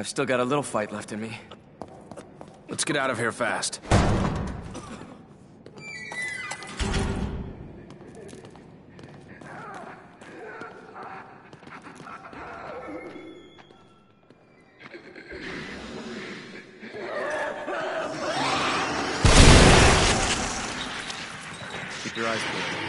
I've still got a little fight left in me. Let's get out of here fast. Keep your eyes peeled.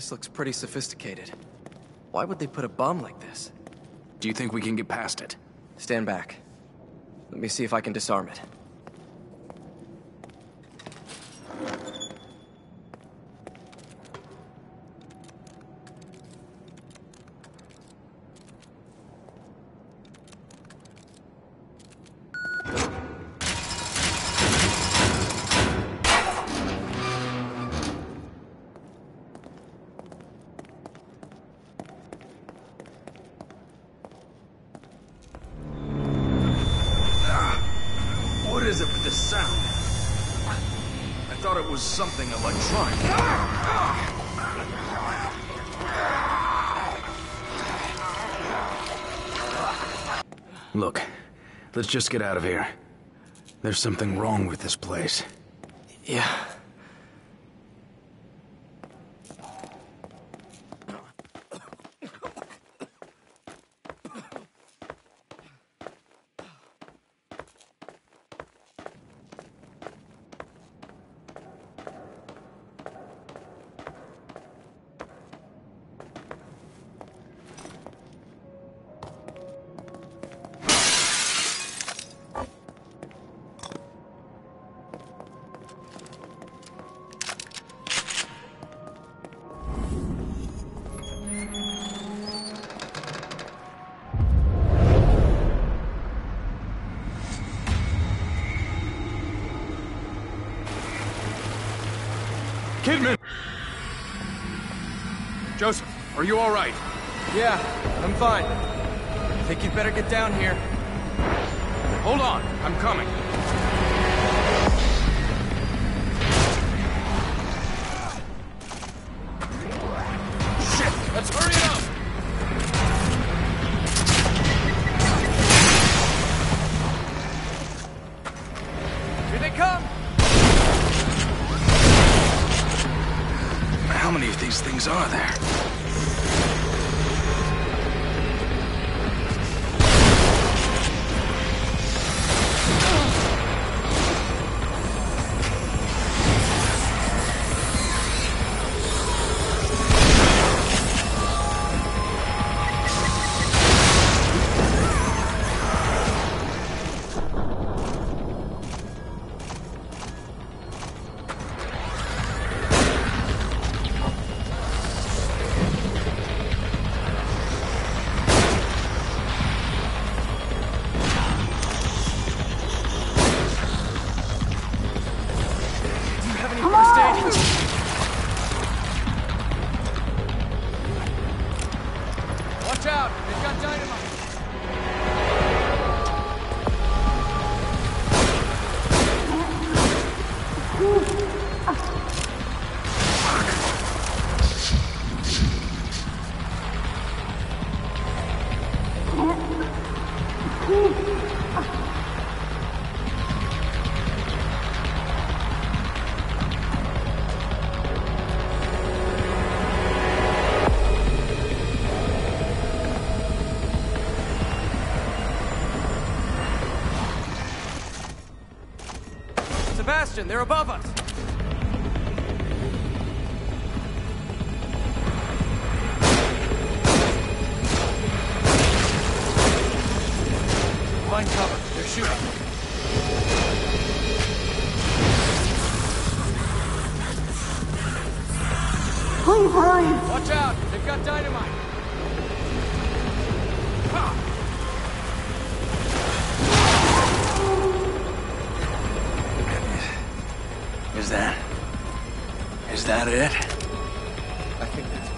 This looks pretty sophisticated. Why would they put a bomb like this? Do you think we can get past it? Stand back. Let me see if I can disarm it. Was something electronic. Look, let's just get out of here. There's something wrong with this place. Yeah. Joseph, are you all right? Yeah, I'm fine. I think you'd better get down here. Hold on, I'm coming. How many of these things are there? Sebastian, they're above us! That it? I think that's...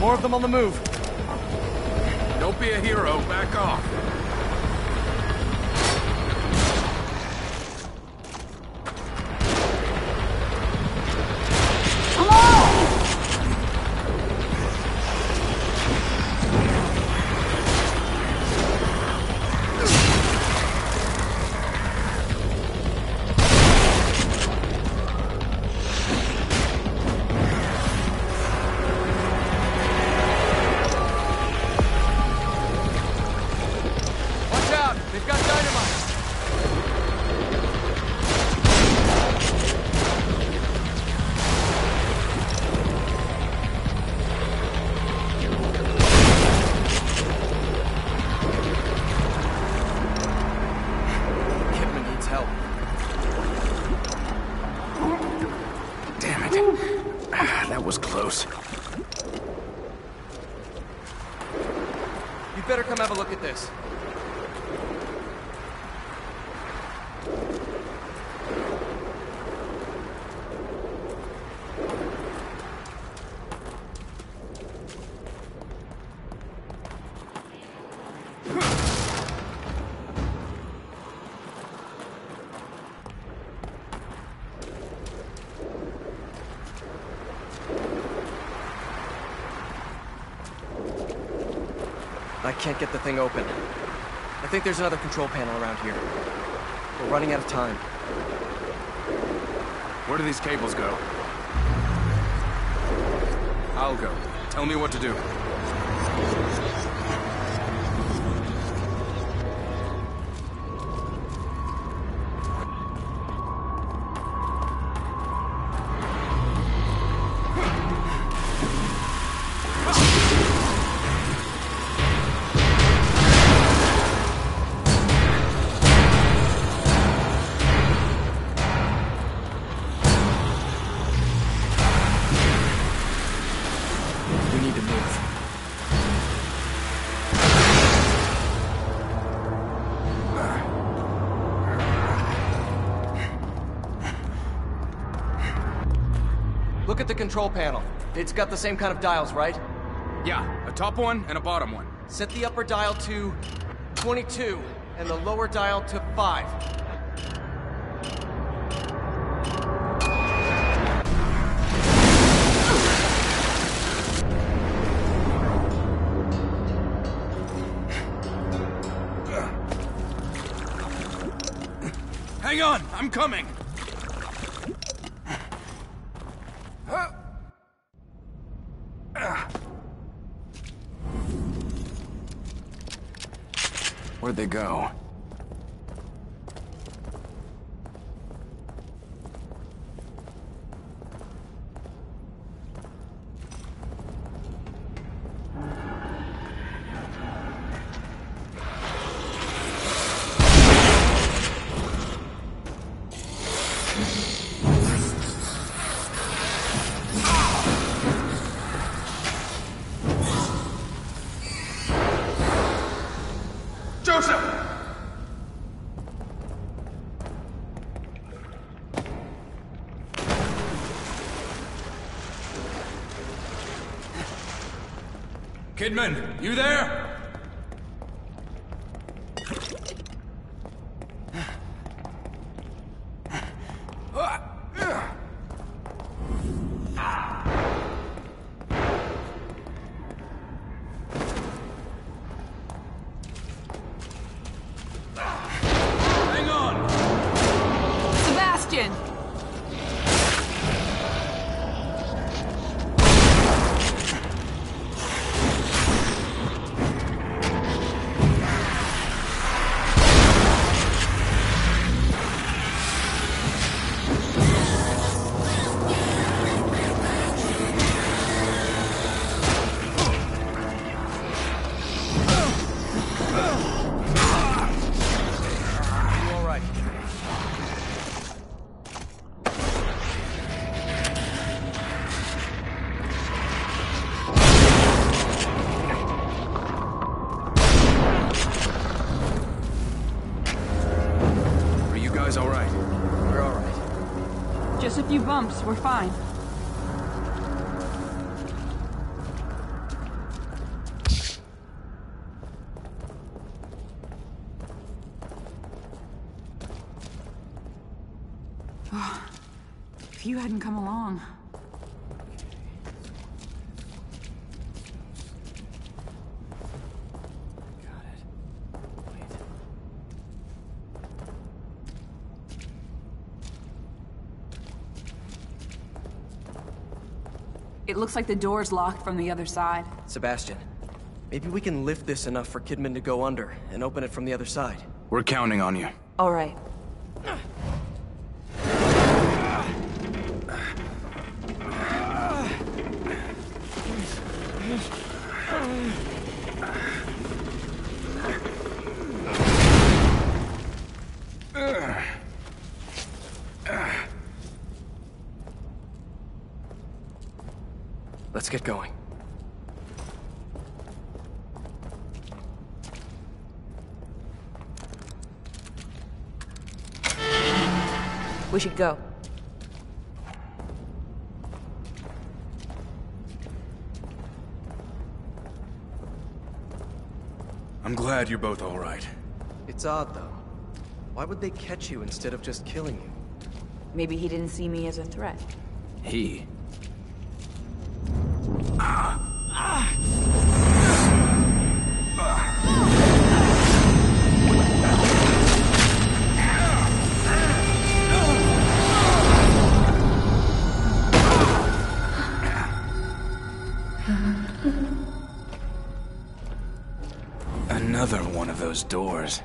More of them on the move. Don't be a hero, back off. Can't get the thing open. I think there's another control panel around here. We're running out of time. Where do these cables go? I'll go. Tell me what to do. The control panel. It's got the same kind of dials, right? Yeah, a top one and a bottom one. Set the upper dial to 22 and the lower dial to 5. Hang on, I'm coming. Where'd they go? Kidman, you there? guys all right? We're all right. Just a few bumps. We're fine. if you hadn't come along... It looks like the door's locked from the other side. Sebastian, maybe we can lift this enough for Kidman to go under and open it from the other side. We're counting on you. All right. Let's get going. We should go. I'm glad you're both all right. It's odd, though. Why would they catch you instead of just killing you? Maybe he didn't see me as a threat. He? Another one of those doors.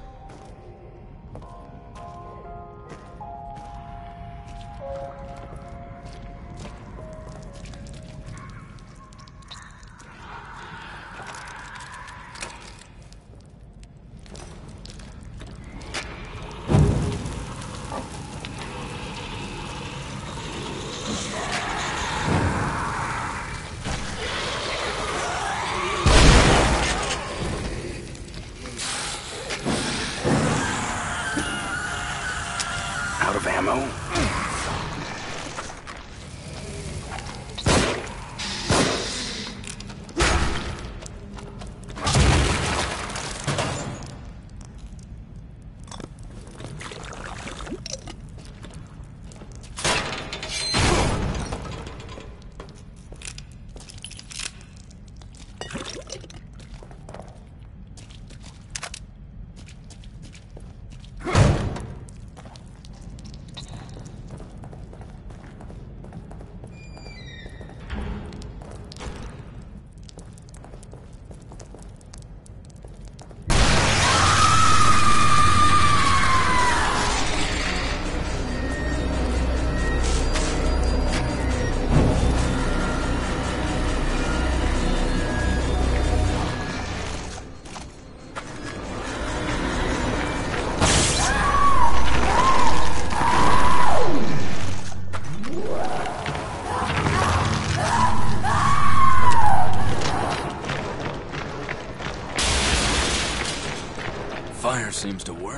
seems to work.